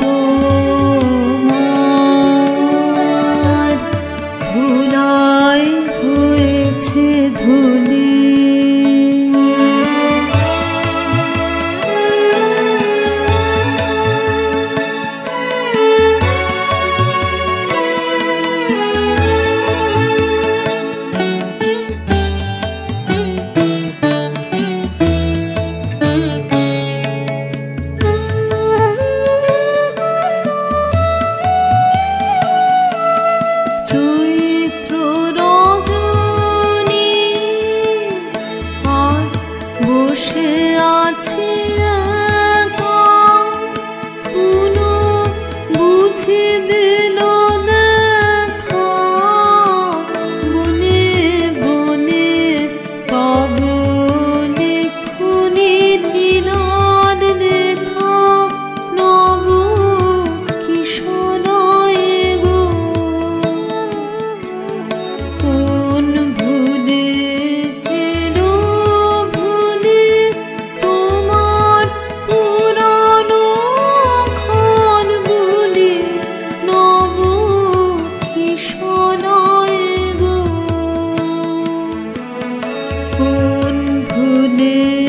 তোমার ধুলাই হয়েছে ধুলি। বুঝে দিল Sunday.